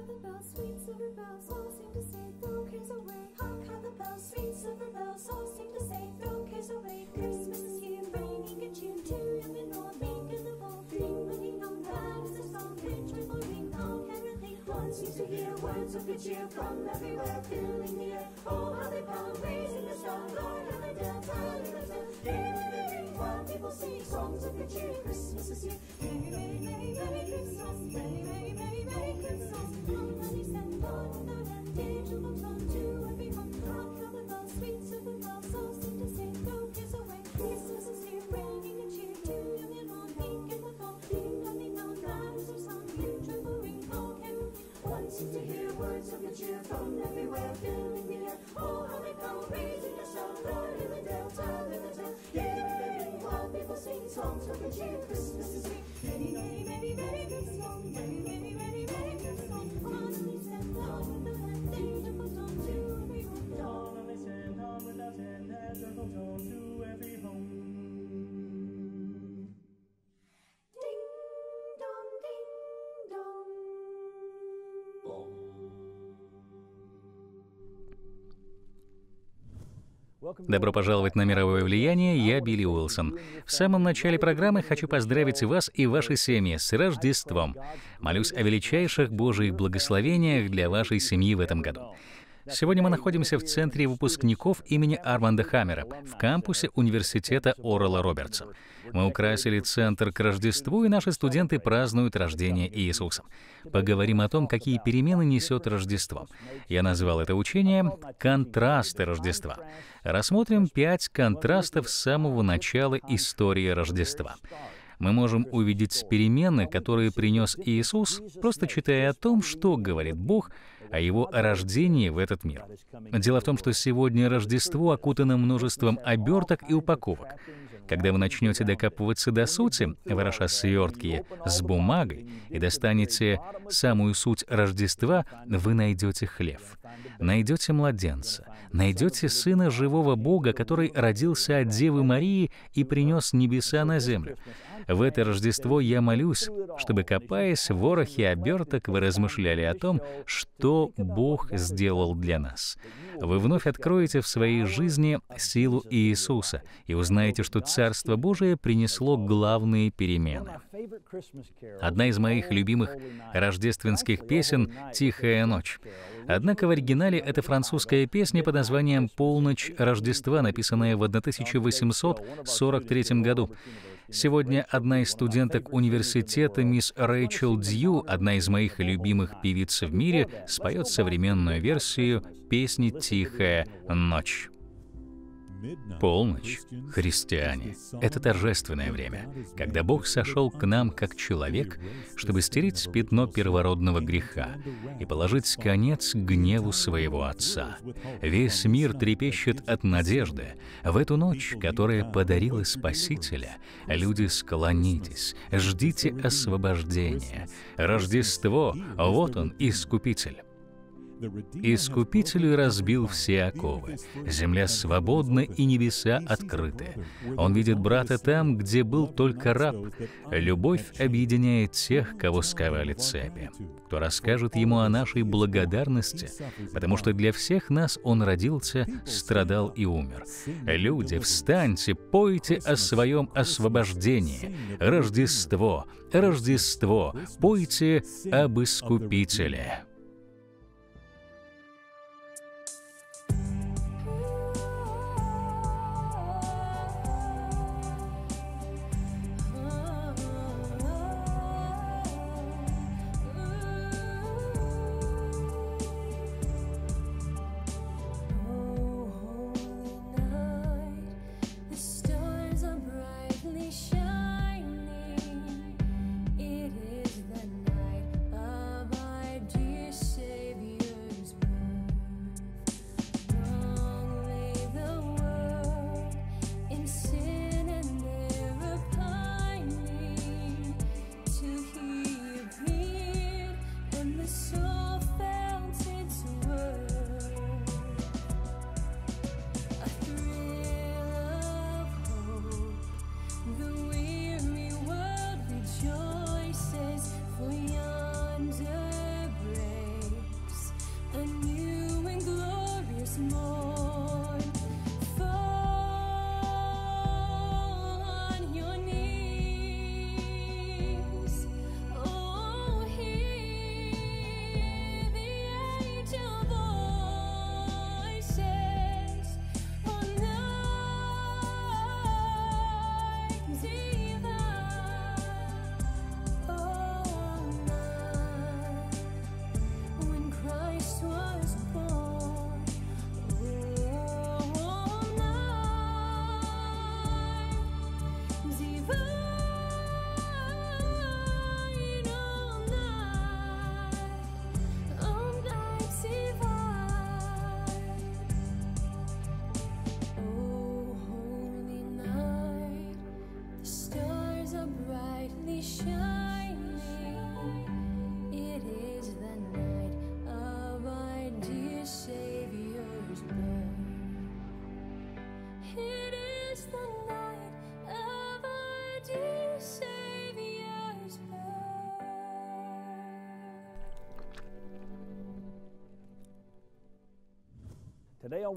how the bells, sweet silver bells, all seem to say, throw cares away. Hark how the bells, sweet silver bells, all seem to say, throw cares away. Christmas is here, bringing a tune to young and old, meek and the bold. Ring, ringing on, that is the song, rich joyful ring, all caroling. One seems to hear words of good cheer from everywhere, filling the air. Oh, how they pound, raising the song, Lord, how they dance, hallelujah. Hearing the ring, while people sing songs of good cheer. Christmas is here. Merry, merry, merry, merry Christmas. Merry, merry the cheer from everywhere, filling the air. Oh, how they come raising the sound, glory in the delta, in the town. Hear the ringing while people sing songs of the cheer. Christmas is here. Many, many, many, many, many, many, many, many, Добро пожаловать на «Мировое влияние», я Билли Уилсон. В самом начале программы хочу поздравить вас и ваши семьи с Рождеством. Молюсь о величайших Божьих благословениях для вашей семьи в этом году. Сегодня мы находимся в центре выпускников имени Арманда Хаммера в кампусе университета Орла Робертса. Мы украсили центр к Рождеству, и наши студенты празднуют рождение Иисуса. Поговорим о том, какие перемены несет Рождество. Я назвал это учение «Контрасты Рождества». Рассмотрим пять контрастов с самого начала истории Рождества мы можем увидеть перемены, которые принес Иисус, просто читая о том, что говорит Бог о его рождении в этот мир. Дело в том, что сегодня Рождество окутано множеством оберток и упаковок. Когда вы начнете докапываться до сути, вороша свертки с бумагой, и достанете самую суть Рождества, вы найдете хлев, найдете младенца, найдете сына живого Бога, который родился от Девы Марии и принес небеса на землю. В это Рождество я молюсь, чтобы, копаясь в ворохе оберток, вы размышляли о том, что Бог сделал для нас. Вы вновь откроете в своей жизни силу Иисуса и узнаете, что Царство Божие принесло главные перемены. Одна из моих любимых рождественских песен «Тихая ночь». Однако в оригинале это французская песня под названием «Полночь Рождества», написанная в 1843 году. Сегодня одна из студенток университета, мисс Рэйчел Дью, одна из моих любимых певиц в мире, споет современную версию песни «Тихая ночь». Полночь, христиане, — это торжественное время, когда Бог сошел к нам как человек, чтобы стереть пятно первородного греха и положить конец гневу своего Отца. Весь мир трепещет от надежды. В эту ночь, которая подарила Спасителя, люди, склонитесь, ждите освобождения. Рождество — вот он, Искупитель. Искупитель разбил все оковы. Земля свободна и небеса открыты. Он видит брата там, где был только раб. Любовь объединяет тех, кого сковали цепи. Кто расскажет ему о нашей благодарности, потому что для всех нас он родился, страдал и умер. Люди, встаньте, пойте о своем освобождении. Рождество, Рождество, пойте об Искупителе.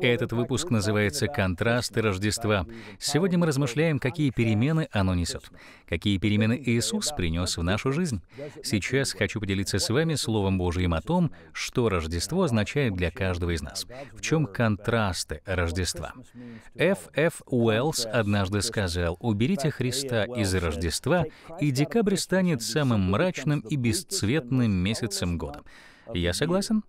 Этот выпуск называется «Контрасты Рождества». Сегодня мы размышляем, какие перемены оно несет, какие перемены Иисус принес в нашу жизнь. Сейчас хочу поделиться с вами Словом Божьим о том, что Рождество означает для каждого из нас, в чем контрасты Рождества. Ф. Ф. Уэллс однажды сказал, «Уберите Христа из Рождества, и декабрь станет самым мрачным и бесцветным месяцем года». Я согласен.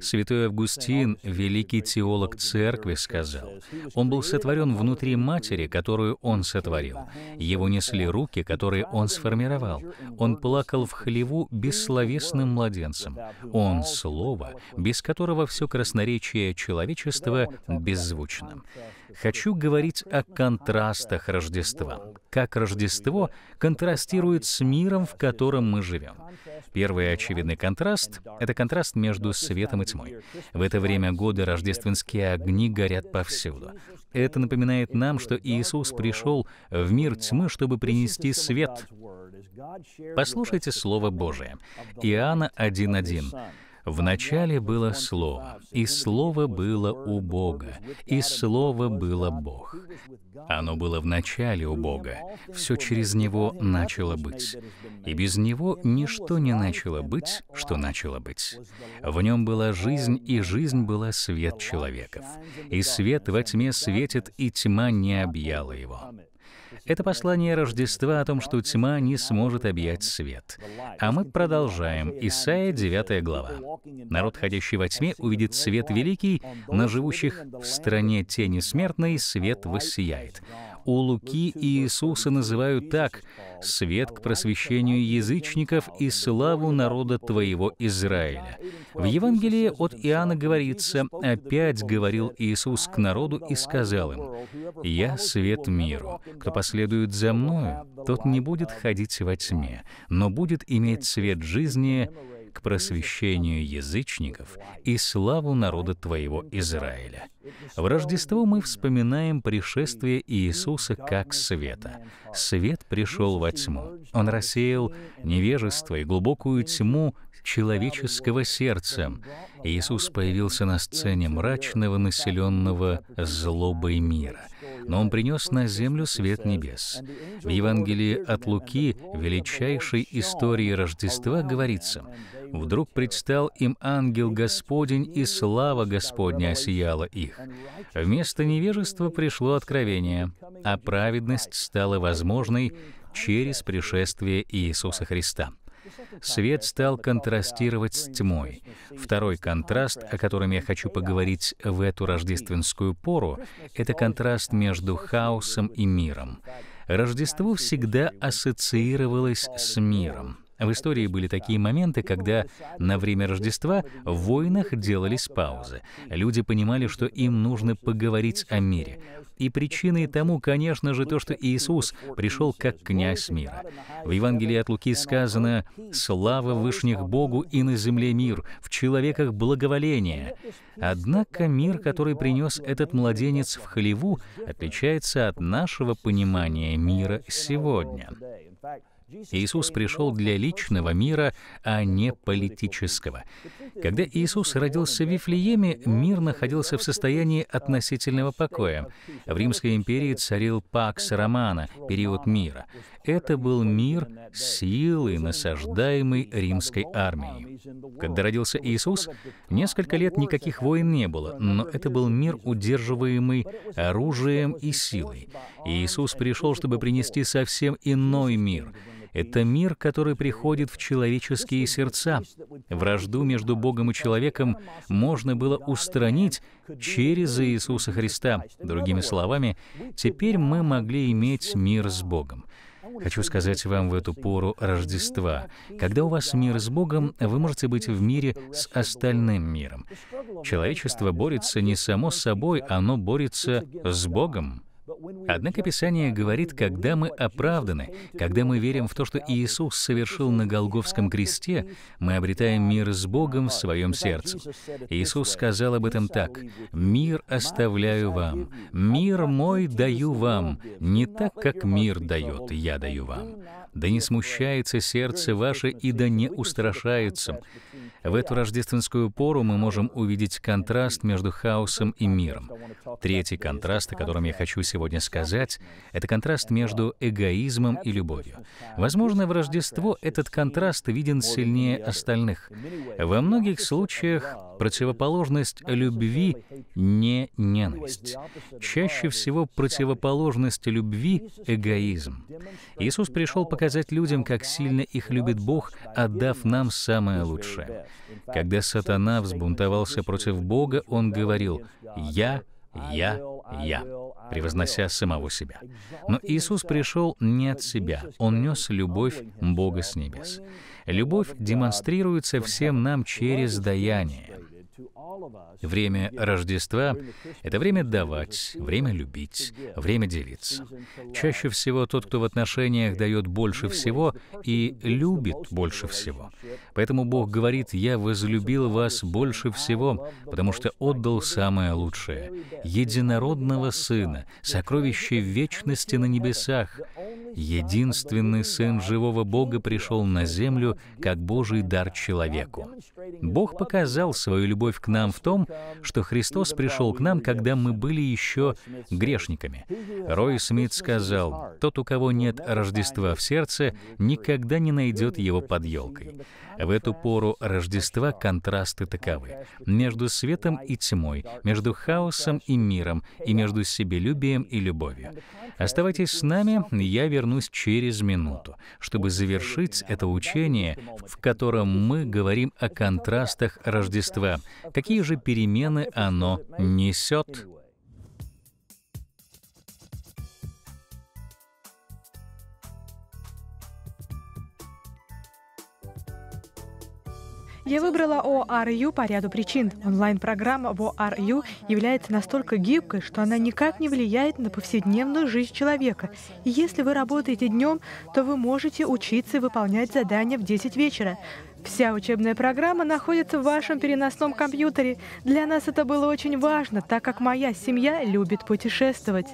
Святой Августин, великий теолог церкви, сказал, «Он был сотворен внутри матери, которую он сотворил. Его несли руки, которые он сформировал. Он плакал в хлеву бессловесным младенцем. Он — Слово, без которого все красноречие человечества беззвучно». Хочу говорить о контрастах Рождества. Как Рождество контрастирует с миром, в котором мы живем. Первый очевидный контраст — это контраст между светом и тьмой. В это время года рождественские огни горят повсюду. Это напоминает нам, что Иисус пришел в мир тьмы, чтобы принести свет. Послушайте Слово Божие. Иоанна 1.1. В начале было Слово, и Слово было у Бога, и Слово было Бог. Оно было в начале у Бога, все через Него начало быть. И без Него ничто не начало быть, что начало быть. В Нем была жизнь, и жизнь была свет человеков. И свет во тьме светит, и тьма не объяла его. Это послание Рождества о том, что тьма не сможет объять свет. А мы продолжаем. Исайя 9 глава. Народ, ходящий во тьме, увидит свет великий, на живущих в стране тени смертной свет воссияет. У Луки Иисуса называют так «свет к просвещению язычников и славу народа твоего Израиля». В Евангелии от Иоанна говорится «опять говорил Иисус к народу и сказал им, «Я свет миру, кто последует за мною, тот не будет ходить во тьме, но будет иметь свет жизни к просвещению язычников и славу народа твоего Израиля». В Рождество мы вспоминаем пришествие Иисуса как света. Свет пришел во тьму. Он рассеял невежество и глубокую тьму человеческого сердца. Иисус появился на сцене мрачного, населенного злобой мира. Но Он принес на землю свет небес. В Евангелии от Луки, величайшей истории Рождества, говорится, «Вдруг предстал им ангел Господень, и слава Господня осияла их. Вместо невежества пришло откровение, а праведность стала возможной через пришествие Иисуса Христа». Свет стал контрастировать с тьмой. Второй контраст, о котором я хочу поговорить в эту рождественскую пору, это контраст между хаосом и миром. Рождество всегда ассоциировалось с миром. В истории были такие моменты, когда на время Рождества в войнах делались паузы. Люди понимали, что им нужно поговорить о мире. И причиной тому, конечно же, то, что Иисус пришел как князь мира. В Евангелии от Луки сказано «Слава Вышних Богу и на земле мир, в человеках благоволение». Однако мир, который принес этот младенец в хлеву, отличается от нашего понимания мира сегодня. Иисус пришел для личного мира, а не политического. Когда Иисус родился в Вифлееме, мир находился в состоянии относительного покоя. В Римской империи царил Пакс Романа, период мира. Это был мир силы, насаждаемый римской армией. Когда родился Иисус, несколько лет никаких войн не было, но это был мир, удерживаемый оружием и силой. Иисус пришел, чтобы принести совсем иной мир — это мир, который приходит в человеческие сердца. Вражду между Богом и человеком можно было устранить через Иисуса Христа. Другими словами, теперь мы могли иметь мир с Богом. Хочу сказать вам в эту пору Рождества, когда у вас мир с Богом, вы можете быть в мире с остальным миром. Человечество борется не само с собой, оно борется с Богом. Однако Писание говорит, когда мы оправданы, когда мы верим в то, что Иисус совершил на Голговском кресте, мы обретаем мир с Богом в своем сердце. Иисус сказал об этом так: "Мир оставляю вам, мир мой даю вам, не так, как мир дает, я даю вам. Да не смущается сердце ваше и да не устрашается". В эту рождественскую пору мы можем увидеть контраст между хаосом и миром. Третий контраст, о котором я хочу сегодня сказать, это контраст между эгоизмом и любовью. Возможно, в Рождество этот контраст виден сильнее остальных. Во многих случаях противоположность любви — не ненависть. Чаще всего противоположность любви — эгоизм. Иисус пришел показать людям, как сильно их любит Бог, отдав нам самое лучшее. Когда сатана взбунтовался против Бога, он говорил «Я, я, я», превознося самого себя. Но Иисус пришел не от себя, Он нес любовь Бога с небес. Любовь демонстрируется всем нам через даяние. Время Рождества — это время давать, время любить, время делиться. Чаще всего тот, кто в отношениях дает больше всего и любит больше всего. Поэтому Бог говорит, «Я возлюбил вас больше всего, потому что отдал самое лучшее — единородного Сына, сокровище вечности на небесах, единственный Сын живого Бога пришел на землю как Божий дар человеку. Бог показал свою любовь к нам в том, что Христос пришел к нам, когда мы были еще грешниками. Рой Смит сказал, «Тот, у кого нет Рождества в сердце, никогда не найдет его под елкой». В эту пору Рождества контрасты таковы. Между светом и тьмой, между хаосом и миром, и между себелюбием и любовью. Оставайтесь с нами, я вернусь через минуту, чтобы завершить это учение, в котором мы говорим о контрастах Рождества. Какие же перемены оно несет? Я выбрала ORU по ряду причин. Онлайн-программа в ORU является настолько гибкой, что она никак не влияет на повседневную жизнь человека. И если вы работаете днем, то вы можете учиться и выполнять задания в 10 вечера. Вся учебная программа находится в вашем переносном компьютере. Для нас это было очень важно, так как моя семья любит путешествовать.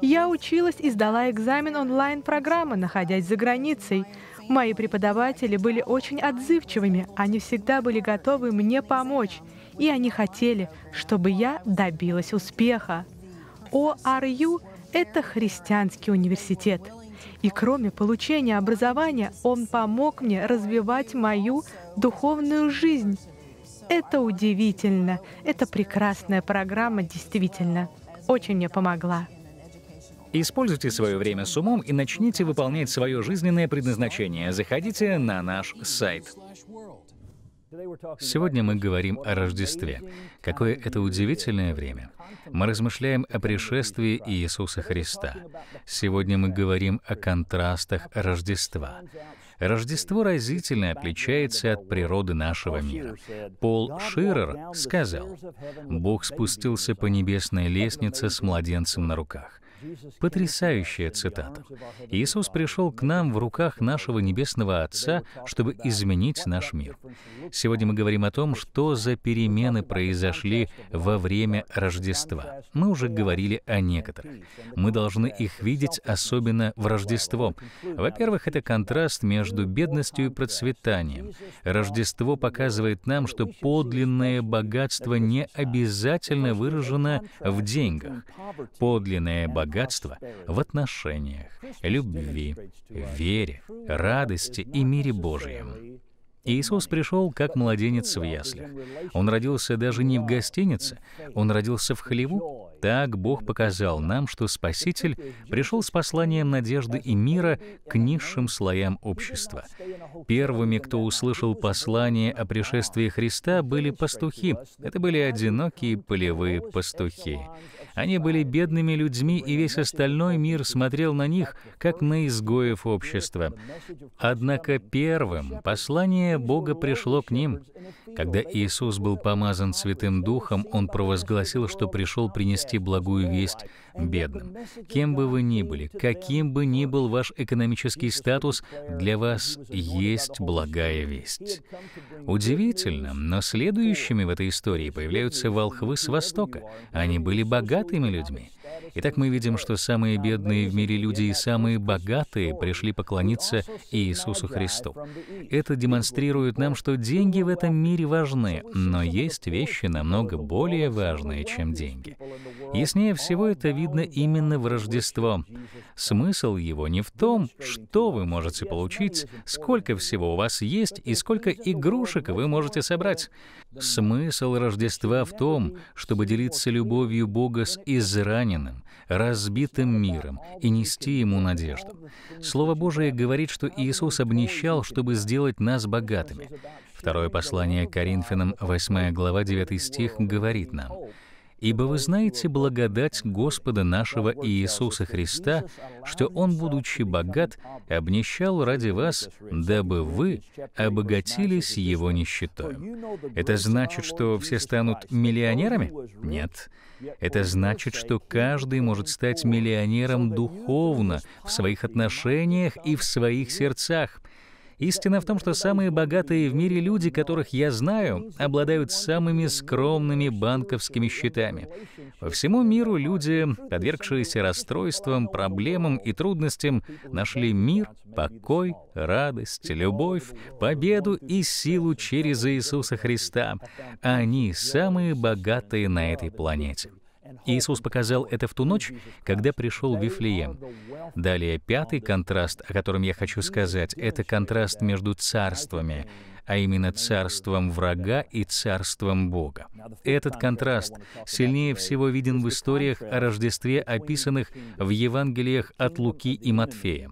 Я училась и сдала экзамен онлайн-программы, находясь за границей. Мои преподаватели были очень отзывчивыми, они всегда были готовы мне помочь, и они хотели, чтобы я добилась успеха. ОРЮ — это христианский университет. И кроме получения образования, он помог мне развивать мою духовную жизнь. Это удивительно. Это прекрасная программа, действительно. Очень мне помогла. Используйте свое время с умом и начните выполнять свое жизненное предназначение. Заходите на наш сайт. Сегодня мы говорим о Рождестве. Какое это удивительное время. Мы размышляем о пришествии Иисуса Христа. Сегодня мы говорим о контрастах Рождества. Рождество разительно отличается от природы нашего мира. Пол Ширер сказал, «Бог спустился по небесной лестнице с младенцем на руках. Потрясающая цитата. Иисус пришел к нам в руках нашего Небесного Отца, чтобы изменить наш мир. Сегодня мы говорим о том, что за перемены произошли во время Рождества. Мы уже говорили о некоторых. Мы должны их видеть особенно в Рождество. Во-первых, это контраст между бедностью и процветанием. Рождество показывает нам, что подлинное богатство не обязательно выражено в деньгах. Подлинное богатство богатства в отношениях, любви, вере, радости и мире Божьем. Иисус пришел как младенец в яслях. Он родился даже не в гостинице, он родился в хлеву. Так Бог показал нам, что Спаситель пришел с посланием надежды и мира к низшим слоям общества. Первыми, кто услышал послание о пришествии Христа, были пастухи. Это были одинокие полевые пастухи. Они были бедными людьми, и весь остальной мир смотрел на них, как на изгоев общества. Однако первым послание Бога пришло к ним. Когда Иисус был помазан Святым Духом, Он провозгласил, что пришел принести благую весть бедным. Кем бы вы ни были, каким бы ни был ваш экономический статус, для вас есть благая весть. Удивительно, но следующими в этой истории появляются волхвы с Востока. Они были богатыми людьми. Итак, мы видим, что самые бедные в мире люди и самые богатые пришли поклониться Иисусу Христу. Это демонстрирует нам, что деньги в этом мире важны, но есть вещи намного более важные, чем деньги. Яснее всего это видно именно в Рождество. Смысл его не в том, что вы можете получить, сколько всего у вас есть и сколько игрушек вы можете собрать. Смысл Рождества в том, чтобы делиться любовью Бога с израненным, разбитым миром и нести ему надежду. Слово Божие говорит, что Иисус обнищал, чтобы сделать нас богатыми. Второе послание Коринфянам, 8 глава, 9 стих, говорит нам, Ибо вы знаете благодать Господа нашего Иисуса Христа, что Он, будучи богат, обнищал ради вас, дабы вы обогатились Его нищетой. Это значит, что все станут миллионерами? Нет. Это значит, что каждый может стать миллионером духовно в своих отношениях и в своих сердцах. Истина в том, что самые богатые в мире люди, которых я знаю, обладают самыми скромными банковскими счетами. По всему миру люди, подвергшиеся расстройствам, проблемам и трудностям, нашли мир, покой, радость, любовь, победу и силу через Иисуса Христа. Они самые богатые на этой планете. Иисус показал это в ту ночь, когда пришел в Вифлеем. Далее, пятый контраст, о котором я хочу сказать, это контраст между царствами, а именно царством врага и царством Бога. Этот контраст сильнее всего виден в историях о Рождестве, описанных в Евангелиях от Луки и Матфея.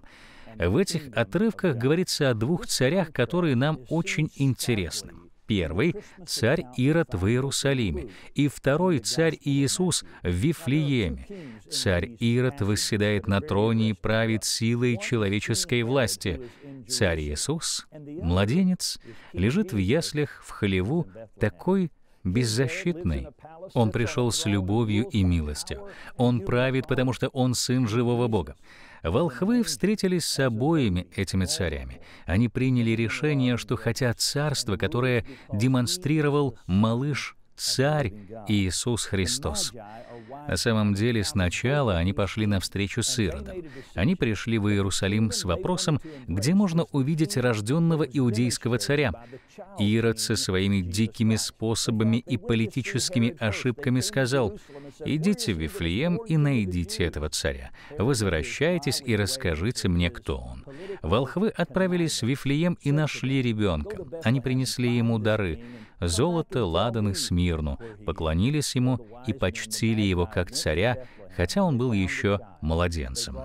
В этих отрывках говорится о двух царях, которые нам очень интересны. Первый — царь Ирод в Иерусалиме, и второй — царь Иисус в Вифлееме. Царь Ирод восседает на троне и правит силой человеческой власти. Царь Иисус, младенец, лежит в яслях в хлеву, такой беззащитный. Он пришел с любовью и милостью. Он правит, потому что он сын живого Бога. Волхвы встретились с обоими этими царями. Они приняли решение, что хотят царство, которое демонстрировал малыш Царь Иисус Христос. На самом деле, сначала они пошли навстречу с Иродом. Они пришли в Иерусалим с вопросом, где можно увидеть рожденного иудейского царя. Ирод со своими дикими способами и политическими ошибками сказал, «Идите в Вифлеем и найдите этого царя. Возвращайтесь и расскажите мне, кто он». Волхвы отправились в Вифлеем и нашли ребенка. Они принесли ему дары — золото, ладан и смирну, поклонились ему и почтили его как царя, хотя он был еще младенцем.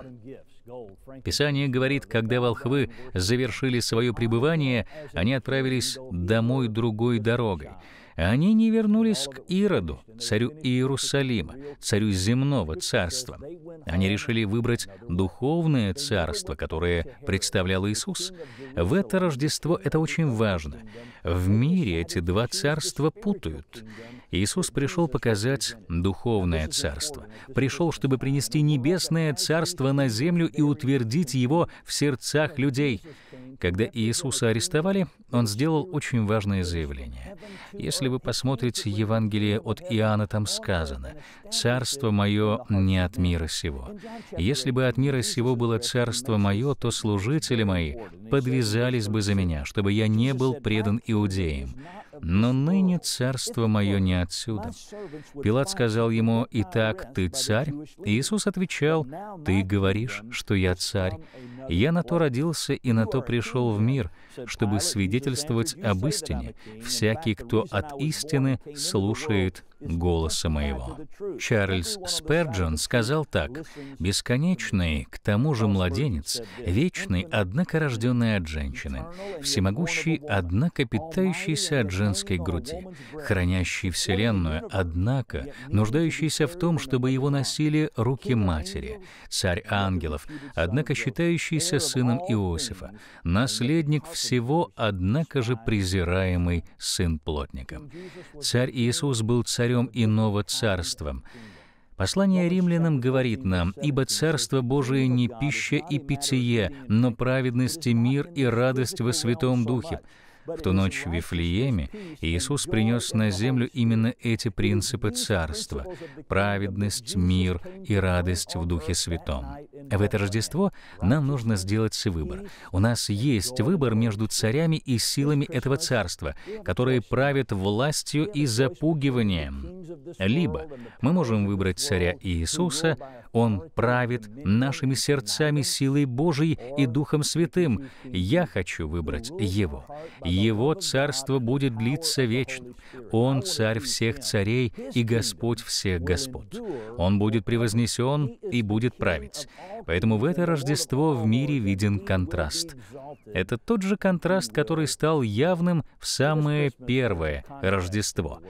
Писание говорит, когда волхвы завершили свое пребывание, они отправились домой другой дорогой. Они не вернулись к Ироду, царю Иерусалима, царю земного царства. Они решили выбрать духовное царство, которое представлял Иисус. В это Рождество это очень важно. В мире эти два царства путают. Иисус пришел показать духовное царство. Пришел, чтобы принести небесное царство на землю и утвердить его в сердцах людей. Когда Иисуса арестовали, он сделал очень важное заявление. Если вы посмотрите Евангелие от Иоанна, там сказано, «Царство мое не от мира сего». Если бы от мира сего было царство мое, то служители мои подвязались бы за меня, чтобы я не был предан иудеям. Но ныне царство мое не отсюда. Пилат сказал ему, «Итак, ты царь?» Иисус отвечал, «Ты говоришь, что я царь. Я на то родился и на то пришел в мир, чтобы свидетельствовать об истине. Всякий, кто от истины, слушает голоса моего». Чарльз Сперджон сказал так, «Бесконечный, к тому же младенец, вечный, однако рожденный от женщины, всемогущий, однако питающийся от женской груди, хранящий Вселенную, однако нуждающийся в том, чтобы его носили руки матери, царь ангелов, однако считающийся сыном Иосифа, наследник всего, однако же презираемый сын плотника. Царь Иисус был царем иного царства. Послание римлянам говорит нам, «Ибо Царство Божие не пища и питье, но праведность и мир и радость во Святом Духе». В ту ночь в Вифлееме Иисус принес на землю именно эти принципы царства — праведность, мир и радость в Духе Святом. В это Рождество нам нужно сделать выбор. У нас есть выбор между царями и силами этого царства, которые правят властью и запугиванием. Либо мы можем выбрать царя Иисуса, он правит нашими сердцами силой Божией и Духом Святым. Я хочу выбрать Его. Его царство будет длиться вечно. Он царь всех царей и Господь всех господ. Он будет превознесен и будет править. Поэтому в это Рождество в мире виден контраст. Это тот же контраст, который стал явным в самое первое Рождество.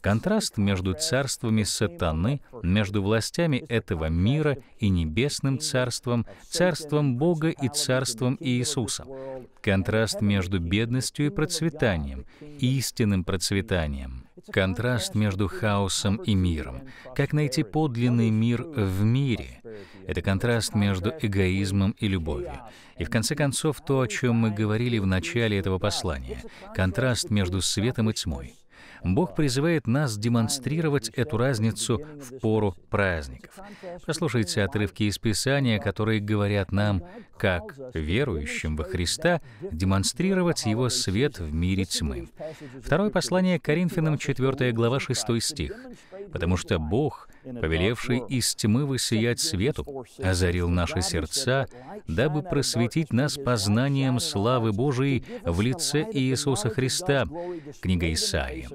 Контраст между царствами сатаны, между властями этого мира и небесным царством, царством Бога и царством Иисуса. Контраст между бедностью и процветанием, истинным процветанием. Контраст между хаосом и миром. Как найти подлинный мир в мире? Это контраст между эгоизмом и любовью. И в конце концов, то, о чем мы говорили в начале этого послания, контраст между светом и тьмой. Бог призывает нас демонстрировать эту разницу в пору праздников. Послушайте отрывки из Писания, которые говорят нам, как верующим во Христа демонстрировать Его свет в мире тьмы. Второе послание Коринфянам, 4 глава, 6 стих. «Потому что Бог повелевший из тьмы высиять свету, озарил наши сердца, дабы просветить нас познанием славы Божией в лице Иисуса Христа. Книга Исаии.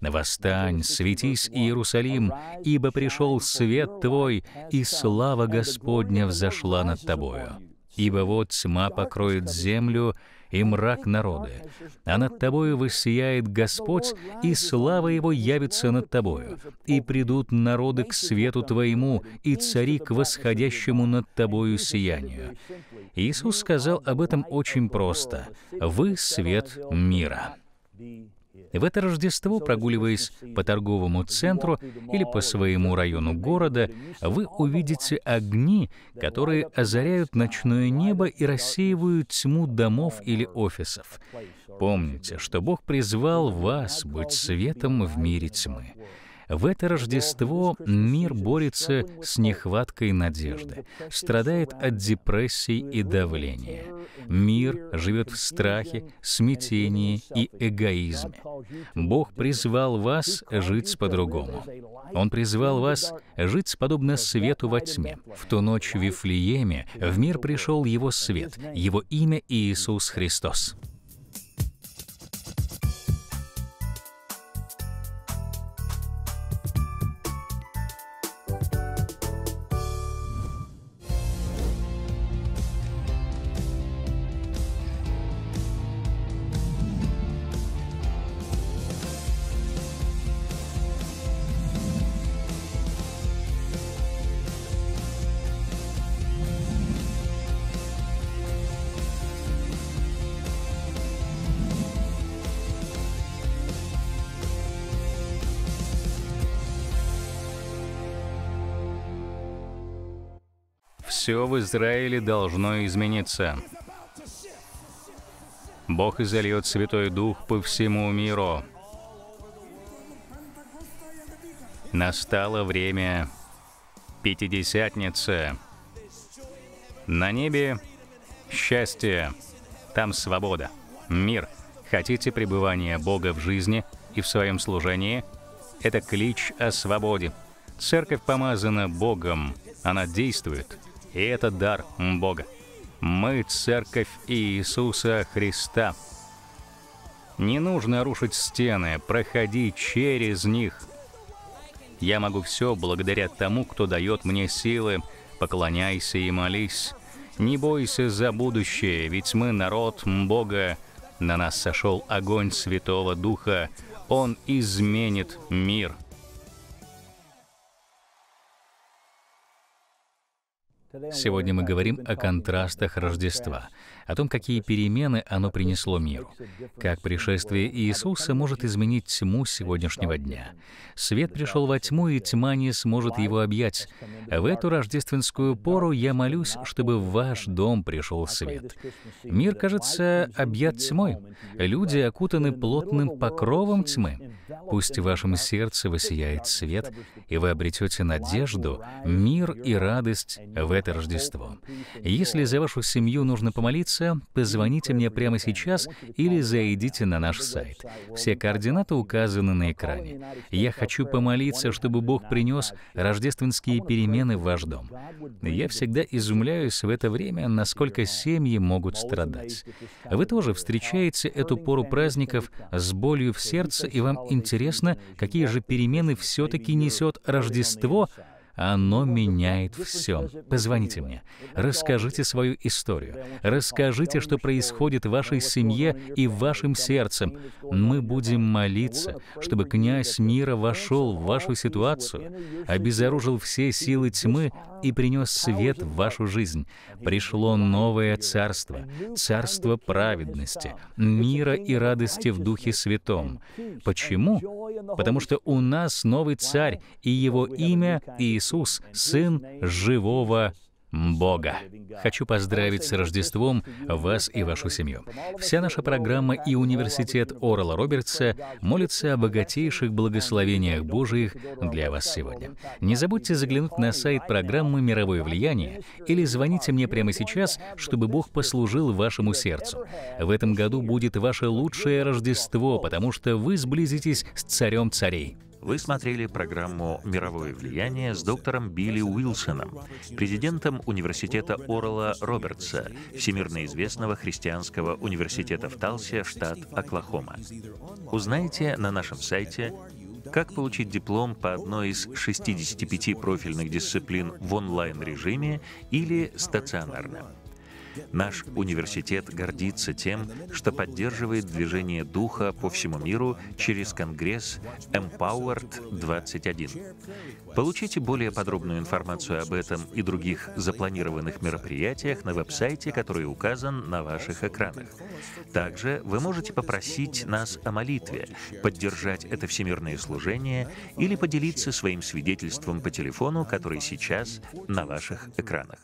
«Восстань, светись, Иерусалим, ибо пришел свет твой, и слава Господня взошла над тобою. Ибо вот тьма покроет землю, и мрак народы. А над тобою воссияет Господь, и слава Его явится над тобою. И придут народы к свету твоему, и цари к восходящему над тобою сиянию». Иисус сказал об этом очень просто. «Вы — свет мира». В это Рождество, прогуливаясь по торговому центру или по своему району города, вы увидите огни, которые озаряют ночное небо и рассеивают тьму домов или офисов. Помните, что Бог призвал вас быть светом в мире тьмы. В это Рождество мир борется с нехваткой надежды, страдает от депрессий и давления. Мир живет в страхе, смятении и эгоизме. Бог призвал вас жить по-другому. Он призвал вас жить подобно свету во тьме. В ту ночь в Вифлееме в мир пришел Его свет, Его имя Иисус Христос. Все в Израиле должно измениться. Бог изольет Святой Дух по всему миру. Настало время Пятидесятницы. На небе счастье, там свобода, мир. Хотите пребывания Бога в жизни и в своем служении? Это клич о свободе. Церковь помазана Богом, она действует — и это дар Бога. Мы — церковь Иисуса Христа. Не нужно рушить стены, проходи через них. Я могу все благодаря тому, кто дает мне силы. Поклоняйся и молись. Не бойся за будущее, ведь мы народ Бога. На нас сошел огонь Святого Духа. Он изменит мир. Сегодня мы говорим о контрастах Рождества, о том, какие перемены оно принесло миру, как пришествие Иисуса может изменить тьму сегодняшнего дня. Свет пришел во тьму, и тьма не сможет его объять. В эту рождественскую пору я молюсь, чтобы в ваш дом пришел свет. Мир, кажется, объят тьмой. Люди окутаны плотным покровом тьмы. Пусть в вашем сердце воссияет свет, и вы обретете надежду, мир и радость в это Рождество. Если за вашу семью нужно помолиться, позвоните мне прямо сейчас или зайдите на наш сайт. Все координаты указаны на экране. Я хочу помолиться, чтобы Бог принес рождественские перемены в ваш дом. Я всегда изумляюсь в это время, насколько семьи могут страдать. Вы тоже встречаете эту пору праздников с болью в сердце, и вам интересно, какие же перемены все-таки несет Рождество, оно меняет все. Позвоните мне. Расскажите свою историю. Расскажите, что происходит в вашей семье и в вашем сердце. Мы будем молиться, чтобы князь мира вошел в вашу ситуацию, обезоружил все силы тьмы и принес свет в вашу жизнь. Пришло новое царство, царство праведности, мира и радости в Духе Святом. Почему? Потому что у нас новый царь, и его имя Иисус, Сын живого Бога. Хочу поздравить с Рождеством вас и вашу семью. Вся наша программа и университет Орла Робертса молятся о богатейших благословениях Божиих для вас сегодня. Не забудьте заглянуть на сайт программы «Мировое влияние» или звоните мне прямо сейчас, чтобы Бог послужил вашему сердцу. В этом году будет ваше лучшее Рождество, потому что вы сблизитесь с Царем Царей. Вы смотрели программу «Мировое влияние» с доктором Билли Уилсоном, президентом университета Орла Робертса, всемирно известного христианского университета в Талсе, штат Оклахома. Узнайте на нашем сайте, как получить диплом по одной из 65 профильных дисциплин в онлайн-режиме или стационарно. Наш университет гордится тем, что поддерживает движение духа по всему миру через Конгресс Empowered 21. Получите более подробную информацию об этом и других запланированных мероприятиях на веб-сайте, который указан на ваших экранах. Также вы можете попросить нас о молитве, поддержать это всемирное служение или поделиться своим свидетельством по телефону, который сейчас на ваших экранах.